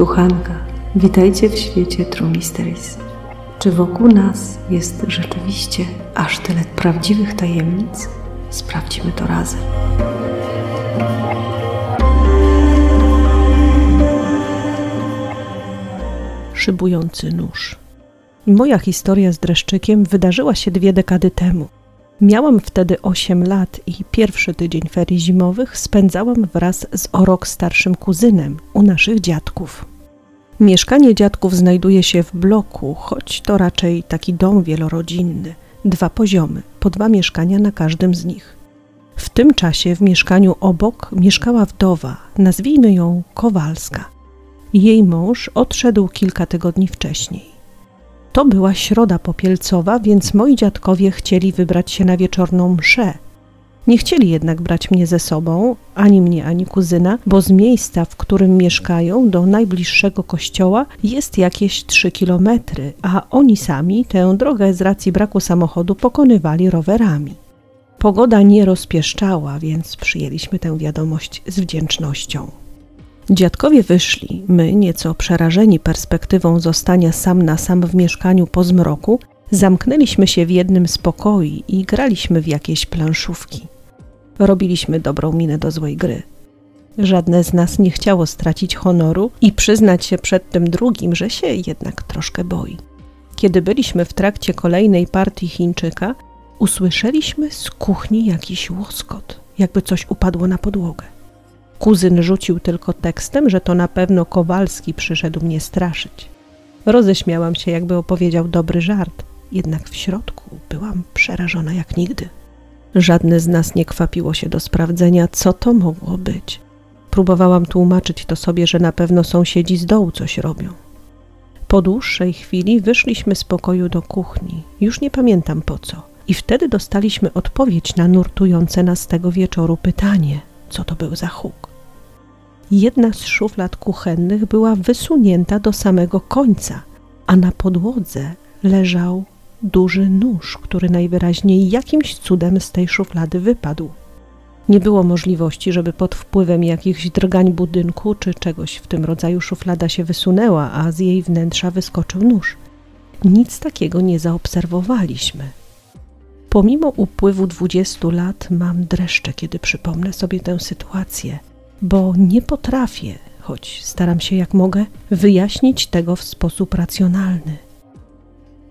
Tu. Witajcie w świecie True Mysteries. Czy wokół nas jest rzeczywiście aż tyle prawdziwych tajemnic? Sprawdźmy to razem. Szybujący nóż. Moja historia z dreszczykiem wydarzyła się dwie dekady temu. Miałam wtedy 8 lat i pierwszy tydzień ferii zimowych spędzałam wraz z o rok starszym kuzynem u naszych dziadków. Mieszkanie dziadków znajduje się w bloku, choć to raczej taki dom wielorodzinny, dwa poziomy, po dwa mieszkania na każdym z nich. W tym czasie w mieszkaniu obok mieszkała wdowa, nazwijmy ją Kowalska. Jej mąż odszedł kilka tygodni wcześniej. To była środa popielcowa, więc moi dziadkowie chcieli wybrać się na wieczorną mszę. Nie chcieli jednak brać mnie ze sobą, ani mnie, ani kuzyna, bo z miejsca, w którym mieszkają, do najbliższego kościoła jest jakieś trzy kilometry, a oni sami tę drogę z racji braku samochodu pokonywali rowerami. Pogoda nie rozpieszczała, więc przyjęliśmy tę wiadomość z wdzięcznością. Dziadkowie wyszli, my, nieco przerażeni perspektywą zostania sam na sam w mieszkaniu po zmroku, zamknęliśmy się w jednym z pokoi i graliśmy w jakieś planszówki. Robiliśmy dobrą minę do złej gry. Żadne z nas nie chciało stracić honoru i przyznać się przed tym drugim, że się jednak troszkę boi. Kiedy byliśmy w trakcie kolejnej partii Chińczyka, usłyszeliśmy z kuchni jakiś łoskot, jakby coś upadło na podłogę. Kuzyn rzucił tylko tekstem, że to na pewno Kowalski przyszedł mnie straszyć. Roześmiałam się, jakby opowiedział dobry żart, jednak w środku byłam przerażona jak nigdy. Żadne z nas nie kwapiło się do sprawdzenia, co to mogło być. Próbowałam tłumaczyć to sobie, że na pewno sąsiedzi z dołu coś robią. Po dłuższej chwili wyszliśmy z pokoju do kuchni, już nie pamiętam po co, i wtedy dostaliśmy odpowiedź na nurtujące nas tego wieczoru pytanie, co to był za huk. Jedna z szuflad kuchennych była wysunięta do samego końca, a na podłodze leżał duży nóż, który najwyraźniej jakimś cudem z tej szuflady wypadł. Nie było możliwości, żeby pod wpływem jakichś drgań budynku czy czegoś w tym rodzaju szuflada się wysunęła, a z jej wnętrza wyskoczył nóż. Nic takiego nie zaobserwowaliśmy. Pomimo upływu dwudziestu lat mam dreszcze, kiedy przypomnę sobie tę sytuację, bo nie potrafię, choć staram się jak mogę, wyjaśnić tego w sposób racjonalny.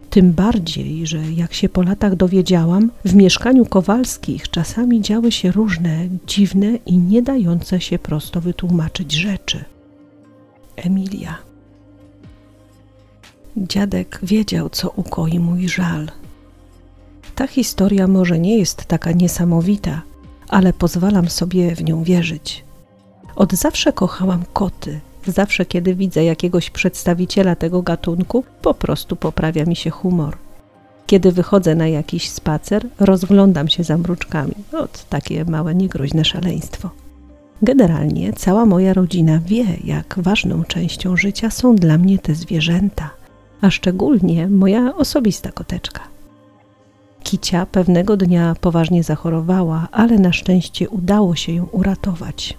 Tym bardziej, że jak się po latach dowiedziałam, w mieszkaniu Kowalskich czasami działy się różne dziwne i nie dające się prosto wytłumaczyć rzeczy. Emilia. Dziadek wiedział, co ukoi mój żal. Ta historia może nie jest taka niesamowita, ale pozwalam sobie w nią wierzyć. Od zawsze kochałam koty. Zawsze, kiedy widzę jakiegoś przedstawiciela tego gatunku, po prostu poprawia mi się humor. Kiedy wychodzę na jakiś spacer, rozglądam się za mruczkami. Ot, takie małe, niegroźne szaleństwo. Generalnie cała moja rodzina wie, jak ważną częścią życia są dla mnie te zwierzęta, a szczególnie moja osobista koteczka. Kicia pewnego dnia poważnie zachorowała, ale na szczęście udało się ją uratować.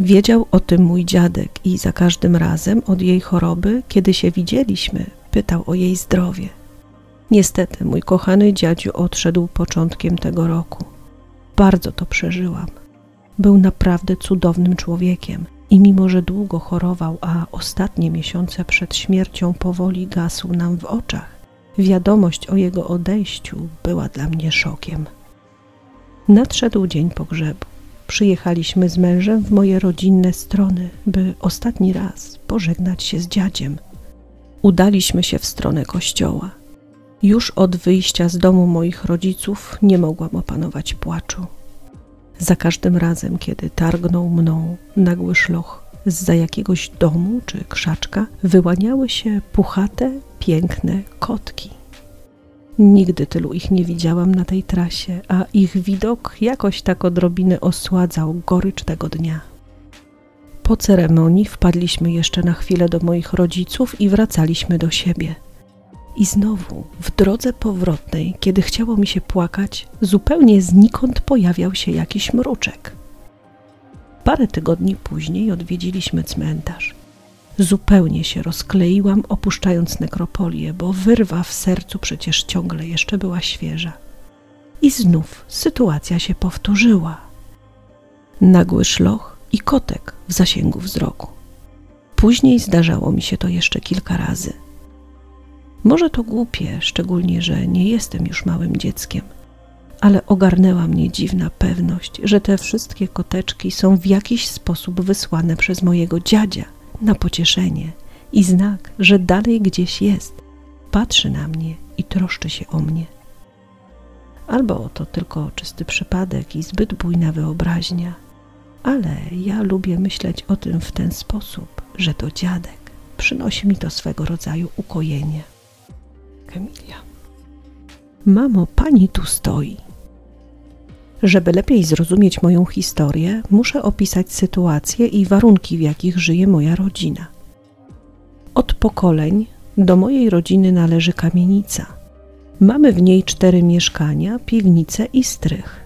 Wiedział o tym mój dziadek i za każdym razem od jej choroby, kiedy się widzieliśmy, pytał o jej zdrowie. Niestety, mój kochany dziadziu odszedł początkiem tego roku. Bardzo to przeżyłam. Był naprawdę cudownym człowiekiem i mimo, że długo chorował, a ostatnie miesiące przed śmiercią powoli gasł nam w oczach, wiadomość o jego odejściu była dla mnie szokiem. Nadszedł dzień pogrzebu. Przyjechaliśmy z mężem w moje rodzinne strony, by ostatni raz pożegnać się z dziadziem. Udaliśmy się w stronę kościoła. Już od wyjścia z domu moich rodziców nie mogłam opanować płaczu. Za każdym razem, kiedy targnął mną nagły szloch z za jakiegoś domu czy krzaczka, wyłaniały się puchate, piękne kotki. Nigdy tylu ich nie widziałam na tej trasie, a ich widok jakoś tak odrobinę osładzał gorycz tego dnia. Po ceremonii wpadliśmy jeszcze na chwilę do moich rodziców i wracaliśmy do siebie. I znowu, w drodze powrotnej, kiedy chciało mi się płakać, zupełnie znikąd pojawiał się jakiś mruczek. Parę tygodni później odwiedziliśmy cmentarz. Zupełnie się rozkleiłam, opuszczając nekropolię, bo wyrwa w sercu przecież ciągle jeszcze była świeża. I znów sytuacja się powtórzyła. Nagły szloch i kotek w zasięgu wzroku. Później zdarzało mi się to jeszcze kilka razy. Może to głupie, szczególnie, że nie jestem już małym dzieckiem, ale ogarnęła mnie dziwna pewność, że te wszystkie koteczki są w jakiś sposób wysłane przez mojego dziadzia na pocieszenie i znak, że dalej gdzieś jest, patrzy na mnie i troszczy się o mnie. Albo to tylko czysty przypadek i zbyt bujna wyobraźnia, ale ja lubię myśleć o tym w ten sposób, że to dziadek przynosi mi to swego rodzaju ukojenie. Emilia. Mamo, pani tu stoi. Żeby lepiej zrozumieć moją historię, muszę opisać sytuację i warunki, w jakich żyje moja rodzina. Od pokoleń do mojej rodziny należy kamienica. Mamy w niej cztery mieszkania, piwnice i strych.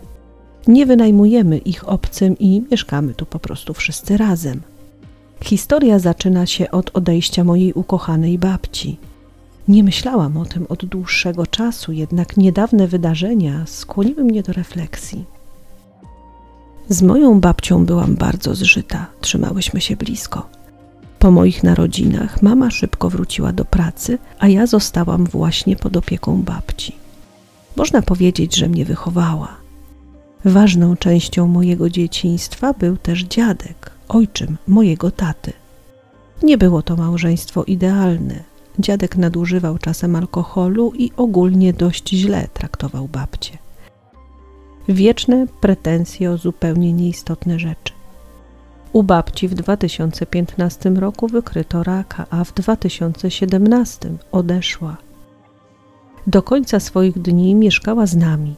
Nie wynajmujemy ich obcym i mieszkamy tu po prostu wszyscy razem. Historia zaczyna się od odejścia mojej ukochanej babci. Nie myślałam o tym od dłuższego czasu, jednak niedawne wydarzenia skłoniły mnie do refleksji. Z moją babcią byłam bardzo zżyta, trzymałyśmy się blisko. Po moich narodzinach mama szybko wróciła do pracy, a ja zostałam właśnie pod opieką babci. Można powiedzieć, że mnie wychowała. Ważną częścią mojego dzieciństwa był też dziadek, ojczym mojego taty. Nie było to małżeństwo idealne. Dziadek nadużywał czasem alkoholu i ogólnie dość źle traktował babcię. Wieczne pretensje o zupełnie nieistotne rzeczy. U babci w 2015 roku wykryto raka, a w 2017 odeszła. Do końca swoich dni mieszkała z nami.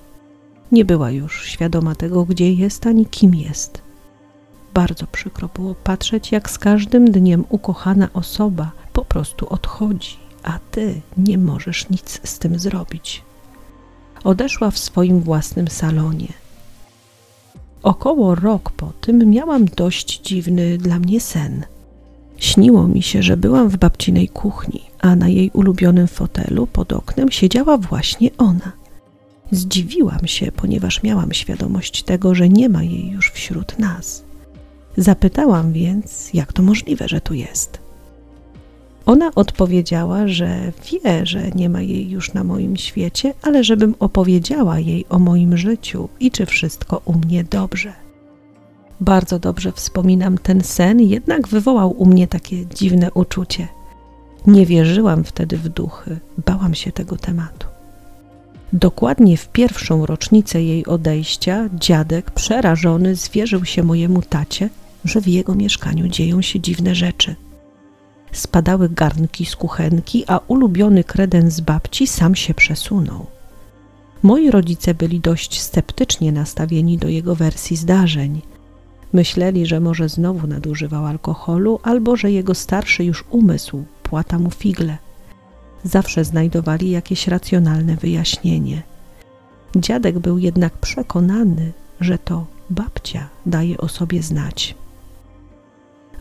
Nie była już świadoma tego, gdzie jest ani kim jest. Bardzo przykro było patrzeć, jak z każdym dniem ukochana osoba po prostu odchodzi, a ty nie możesz nic z tym zrobić. Odeszła w swoim własnym salonie. Około rok po tym miałam dość dziwny dla mnie sen. Śniło mi się, że byłam w babcinej kuchni, a na jej ulubionym fotelu pod oknem siedziała właśnie ona. Zdziwiłam się, ponieważ miałam świadomość tego, że nie ma jej już wśród nas. Zapytałam więc, jak to możliwe, że tu jest. Ona odpowiedziała, że wie, że nie ma jej już na moim świecie, ale żebym opowiedziała jej o moim życiu i czy wszystko u mnie dobrze. Bardzo dobrze wspominam ten sen, jednak wywołał u mnie takie dziwne uczucie. Nie wierzyłam wtedy w duchy, bałam się tego tematu. Dokładnie w pierwszą rocznicę jej odejścia dziadek, przerażony, zwierzył się mojemu tacie, że w jego mieszkaniu dzieją się dziwne rzeczy. Spadały garnki z kuchenki, a ulubiony kredens babci sam się przesunął. Moi rodzice byli dość sceptycznie nastawieni do jego wersji zdarzeń. Myśleli, że może znowu nadużywał alkoholu, albo że jego starszy już umysł płata mu figle. Zawsze znajdowali jakieś racjonalne wyjaśnienie. Dziadek był jednak przekonany, że to babcia daje o sobie znać.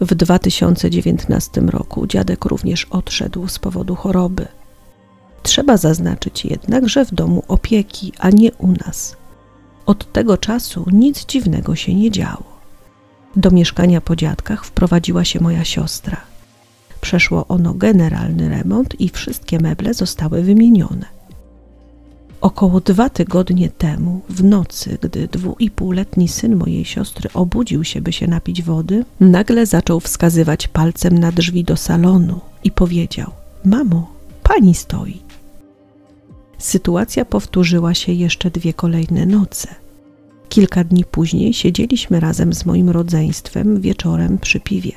W 2019 roku dziadek również odszedł z powodu choroby. Trzeba zaznaczyć jednak, że w domu opieki, a nie u nas. Od tego czasu nic dziwnego się nie działo. Do mieszkania po dziadkach wprowadziła się moja siostra. Przeszło ono generalny remont i wszystkie meble zostały wymienione. Około dwa tygodnie temu, w nocy, gdy dwu i półletni syn mojej siostry obudził się, by się napić wody, nagle zaczął wskazywać palcem na drzwi do salonu i powiedział: Mamo, pani stoi. Sytuacja powtórzyła się jeszcze dwie kolejne noce. Kilka dni później siedzieliśmy razem z moim rodzeństwem wieczorem przy piwie.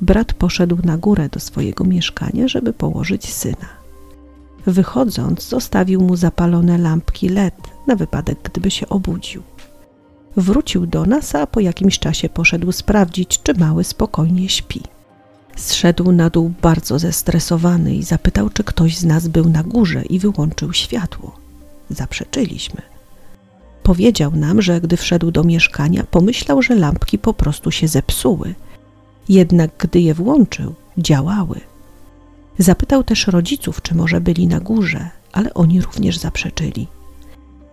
Brat poszedł na górę do swojego mieszkania, żeby położyć syna. Wychodząc, zostawił mu zapalone lampki LED na wypadek, gdyby się obudził. Wrócił do nas, a po jakimś czasie poszedł sprawdzić, czy mały spokojnie śpi. Zszedł na dół bardzo zestresowany i zapytał, czy ktoś z nas był na górze i wyłączył światło. Zaprzeczyliśmy. Powiedział nam, że gdy wszedł do mieszkania, pomyślał, że lampki po prostu się zepsuły. Jednak gdy je włączył, działały. Zapytał też rodziców, czy może byli na górze, ale oni również zaprzeczyli.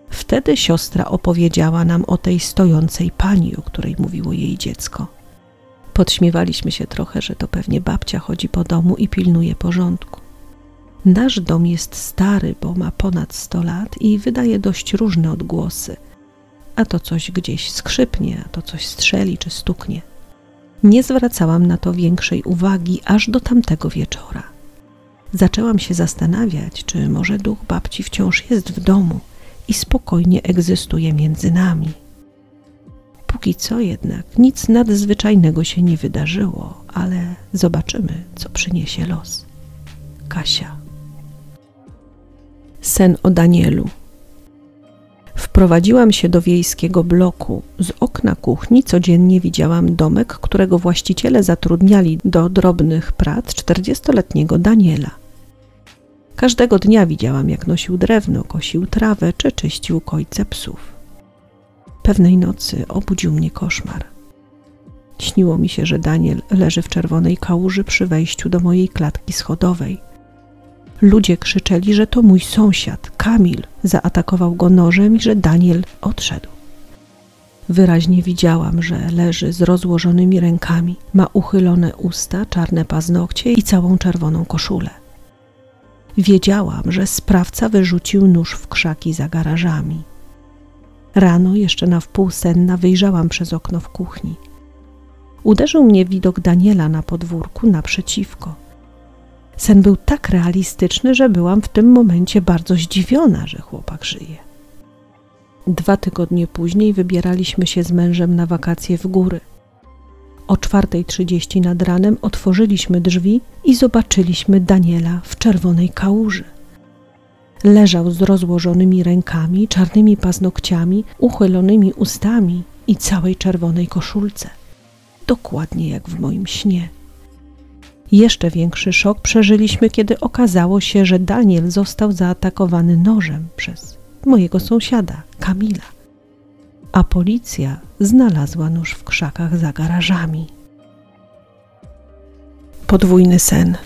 Wtedy siostra opowiedziała nam o tej stojącej pani, o której mówiło jej dziecko. Podśmiewaliśmy się trochę, że to pewnie babcia chodzi po domu i pilnuje porządku. Nasz dom jest stary, bo ma ponad 100 lat i wydaje dość różne odgłosy. A to coś gdzieś skrzypnie, a to coś strzeli czy stuknie. Nie zwracałam na to większej uwagi aż do tamtego wieczora. Zaczęłam się zastanawiać, czy może duch babci wciąż jest w domu i spokojnie egzystuje między nami. Póki co jednak nic nadzwyczajnego się nie wydarzyło, ale zobaczymy, co przyniesie los. Kasia. Sen o Danielu. Wprowadziłam się do wiejskiego bloku. Z okna kuchni codziennie widziałam domek, którego właściciele zatrudniali do drobnych prac czterdziestoletniego Daniela. Każdego dnia widziałam, jak nosił drewno, kosił trawę czy czyścił kojce psów. Pewnej nocy obudził mnie koszmar. Śniło mi się, że Daniel leży w czerwonej kałuży przy wejściu do mojej klatki schodowej. Ludzie krzyczeli, że to mój sąsiad, Kamil, zaatakował go nożem i że Daniel odszedł. Wyraźnie widziałam, że leży z rozłożonymi rękami, ma uchylone usta, czarne paznokcie i całą czerwoną koszulę. Wiedziałam, że sprawca wyrzucił nóż w krzaki za garażami. Rano, jeszcze na wpół senna, wyjrzałam przez okno w kuchni. Uderzył mnie widok Daniela na podwórku naprzeciwko. Sen był tak realistyczny, że byłam w tym momencie bardzo zdziwiona, że chłopak żyje. Dwa tygodnie później wybieraliśmy się z mężem na wakacje w góry. O 4.30 nad ranem otworzyliśmy drzwi i zobaczyliśmy Daniela w czerwonej kałuży. Leżał z rozłożonymi rękami, czarnymi paznokciami, uchylonymi ustami i całej czerwonej koszulce. Dokładnie jak w moim śnie. Jeszcze większy szok przeżyliśmy, kiedy okazało się, że Daniel został zaatakowany nożem przez mojego sąsiada, Kamila. A policja znalazła nóż w krzakach za garażami. Podwójny sen.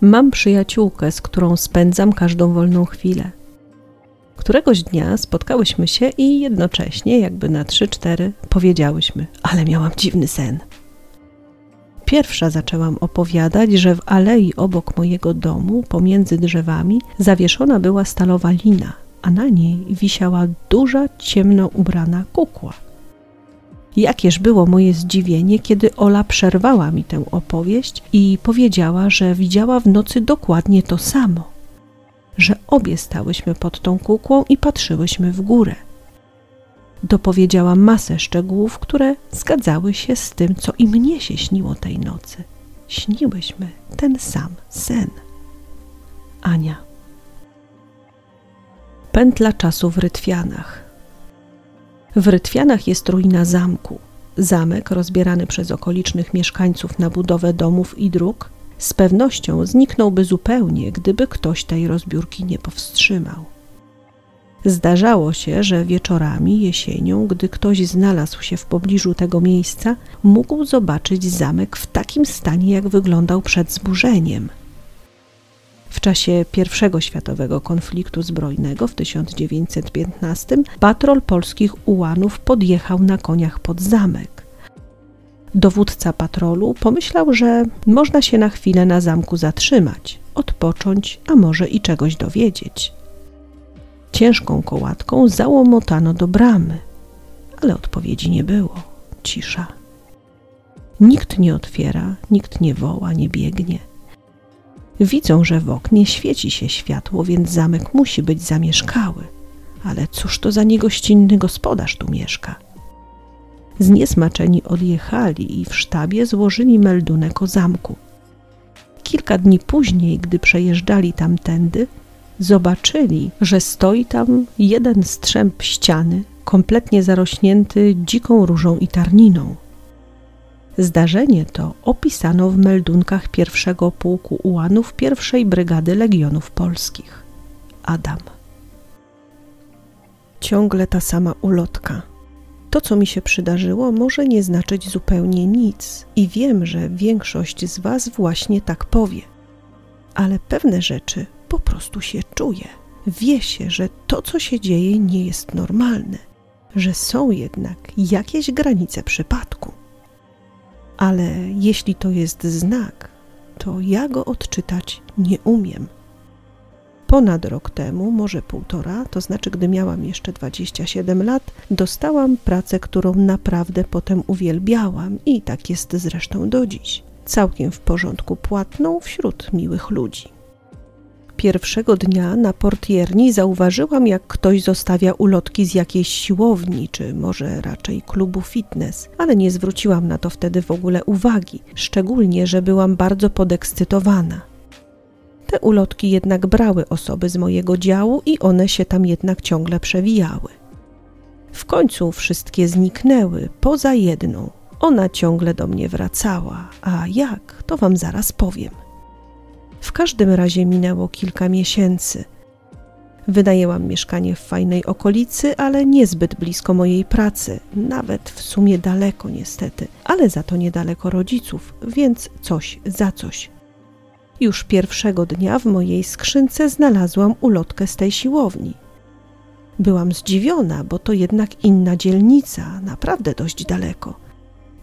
Mam przyjaciółkę, z którą spędzam każdą wolną chwilę. Któregoś dnia spotkałyśmy się i jednocześnie, jakby na trzy, cztery, powiedziałyśmy, ale miałam dziwny sen. Pierwsza zaczęłam opowiadać, że w alei obok mojego domu, pomiędzy drzewami, zawieszona była stalowa lina, a na niej wisiała duża, ciemno ubrana kukła. Jakież było moje zdziwienie, kiedy Ola przerwała mi tę opowieść i powiedziała, że widziała w nocy dokładnie to samo, że obie stałyśmy pod tą kukłą i patrzyłyśmy w górę. Dopowiedziała masę szczegółów, które zgadzały się z tym, co i mnie się śniło tej nocy. Śniłyśmy ten sam sen. Ania. Pętla czasu w Rytwianach. W Rytwianach jest ruina zamku. Zamek, rozbierany przez okolicznych mieszkańców na budowę domów i dróg, z pewnością zniknąłby zupełnie, gdyby ktoś tej rozbiórki nie powstrzymał. Zdarzało się, że wieczorami, jesienią, gdy ktoś znalazł się w pobliżu tego miejsca, mógł zobaczyć zamek w takim stanie, jak wyglądał przed zburzeniem – w czasie I światowego konfliktu zbrojnego w 1915 patrol polskich ułanów podjechał na koniach pod zamek. Dowódca patrolu pomyślał, że można się na chwilę na zamku zatrzymać, odpocząć, a może i czegoś dowiedzieć. Ciężką kołatką załomotano do bramy, ale odpowiedzi nie było. Cisza. Nikt nie otwiera, nikt nie woła, nie biegnie. Widzą, że w oknie świeci się światło, więc zamek musi być zamieszkały. Ale cóż to za niegościnny gospodarz tu mieszka? Zniesmaczeni odjechali i w sztabie złożyli meldunek o zamku. Kilka dni później, gdy przejeżdżali tamtędy, zobaczyli, że stoi tam jeden strzęp ściany, kompletnie zarośnięty dziką różą i tarniną. Zdarzenie to opisano w meldunkach pierwszego pułku ułanów pierwszej brygady Legionów Polskich. Adam. Ciągle ta sama ulotka. To, co mi się przydarzyło, może nie znaczyć zupełnie nic, i wiem, że większość z Was właśnie tak powie. Ale pewne rzeczy po prostu się czuje. Wie się, że to, co się dzieje, nie jest normalne, że są jednak jakieś granice przypadku. Ale jeśli to jest znak, to ja go odczytać nie umiem. Ponad rok temu, może półtora, to znaczy gdy miałam jeszcze 27 lat, dostałam pracę, którą naprawdę potem uwielbiałam i tak jest zresztą do dziś. Całkiem w porządku płatną wśród miłych ludzi. Pierwszego dnia na portierni zauważyłam, jak ktoś zostawia ulotki z jakiejś siłowni, czy może raczej klubu fitness, ale nie zwróciłam na to wtedy w ogóle uwagi, szczególnie, że byłam bardzo podekscytowana. Te ulotki jednak brały osoby z mojego działu i one się tam jednak ciągle przewijały. W końcu wszystkie zniknęły, poza jedną. Ona ciągle do mnie wracała, a jak, to wam zaraz powiem. W każdym razie minęło kilka miesięcy. Wynajęłam mieszkanie w fajnej okolicy, ale niezbyt blisko mojej pracy, nawet w sumie daleko niestety, ale za to niedaleko rodziców, więc coś za coś. Już pierwszego dnia w mojej skrzynce znalazłam ulotkę z tej siłowni. Byłam zdziwiona, bo to jednak inna dzielnica, naprawdę dość daleko.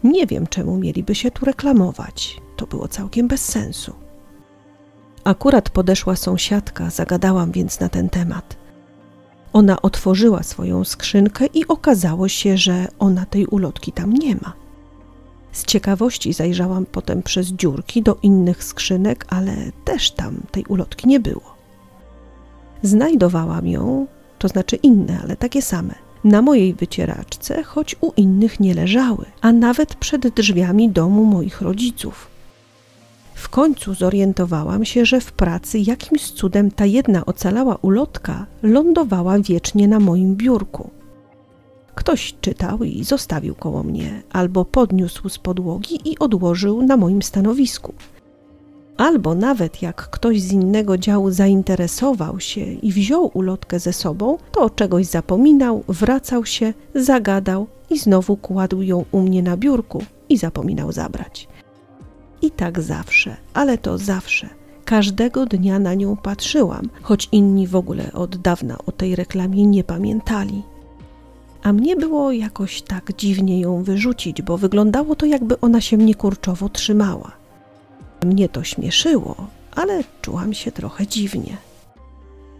Nie wiem, czemu mieliby się tu reklamować. To było całkiem bez sensu. Akurat podeszła sąsiadka, zagadałam więc na ten temat. Ona otworzyła swoją skrzynkę i okazało się, że ona tej ulotki tam nie ma. Z ciekawości zajrzałam potem przez dziurki do innych skrzynek, ale też tam tej ulotki nie było. Znajdowałam ją, to znaczy inne, ale takie same, na mojej wycieraczce, choć u innych nie leżały, a nawet przed drzwiami domu moich rodziców. W końcu zorientowałam się, że w pracy jakimś cudem ta jedna ocalała ulotka lądowała wiecznie na moim biurku. Ktoś czytał i zostawił koło mnie, albo podniósł z podłogi i odłożył na moim stanowisku. Albo nawet jak ktoś z innego działu zainteresował się i wziął ulotkę ze sobą, to czegoś zapominał, wracał się, zagadał i znowu kładł ją u mnie na biurku i zapominał zabrać. I tak zawsze, ale to zawsze. Każdego dnia na nią patrzyłam, choć inni w ogóle od dawna o tej reklamie nie pamiętali. A mnie było jakoś tak dziwnie ją wyrzucić, bo wyglądało to, jakby ona się mnie kurczowo trzymała. Mnie to śmieszyło, ale czułam się trochę dziwnie.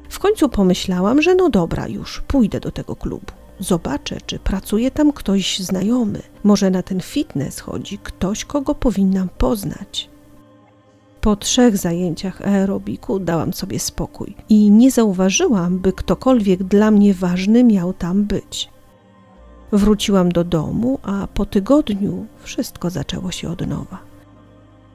W końcu pomyślałam, że no dobra, już pójdę do tego klubu. Zobaczę, czy pracuje tam ktoś znajomy. Może na ten fitness chodzi ktoś, kogo powinnam poznać. Po trzech zajęciach aerobiku dałam sobie spokój i nie zauważyłam, by ktokolwiek dla mnie ważny miał tam być. Wróciłam do domu, a po tygodniu wszystko zaczęło się od nowa.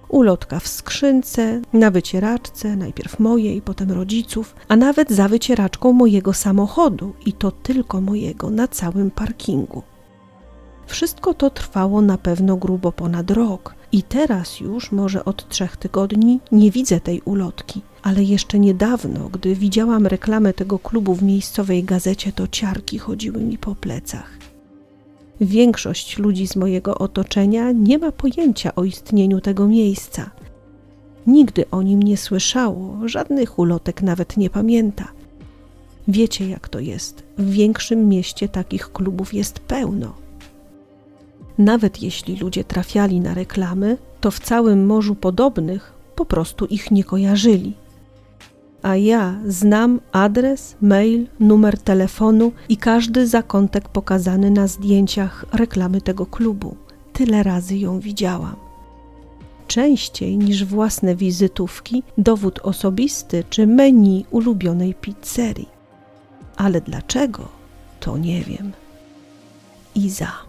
Ulotka w skrzynce, na wycieraczce, najpierw mojej, potem rodziców, a nawet za wycieraczką mojego samochodu i to tylko mojego na całym parkingu. Wszystko to trwało na pewno grubo ponad rok i teraz już, może od trzech tygodni, nie widzę tej ulotki, ale jeszcze niedawno, gdy widziałam reklamę tego klubu w miejscowej gazecie, to ciarki chodziły mi po plecach. Większość ludzi z mojego otoczenia nie ma pojęcia o istnieniu tego miejsca. Nigdy o nim nie słyszało, żadnych ulotek nawet nie pamięta. Wiecie, jak to jest. W większym mieście takich klubów jest pełno. Nawet jeśli ludzie trafiali na reklamy, to w całym morzu podobnych po prostu ich nie kojarzyli a ja znam adres, mail, numer telefonu i każdy zakątek pokazany na zdjęciach reklamy tego klubu. Tyle razy ją widziałam. Częściej niż własne wizytówki, dowód osobisty czy menu ulubionej pizzerii. Ale dlaczego, to nie wiem. Iza.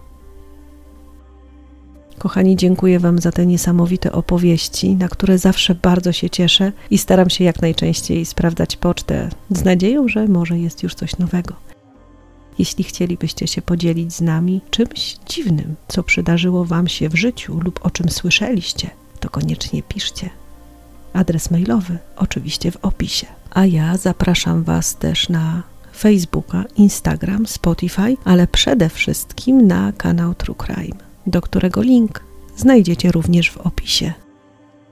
Kochani, dziękuję Wam za te niesamowite opowieści, na które zawsze bardzo się cieszę i staram się jak najczęściej sprawdzać pocztę z nadzieją, że może jest już coś nowego. Jeśli chcielibyście się podzielić z nami czymś dziwnym, co przydarzyło Wam się w życiu lub o czym słyszeliście, to koniecznie piszcie. Adres mailowy oczywiście w opisie. A ja zapraszam Was też na Facebooka, Instagram, Spotify, ale przede wszystkim na kanał True Crime, do którego link znajdziecie również w opisie.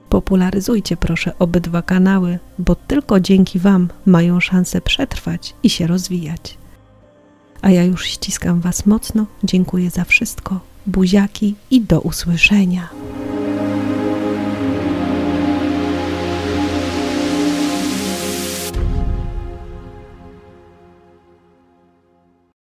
Popularyzujcie proszę obydwa kanały, bo tylko dzięki Wam mają szansę przetrwać i się rozwijać. A ja już ściskam Was mocno, dziękuję za wszystko, buziaki i do usłyszenia.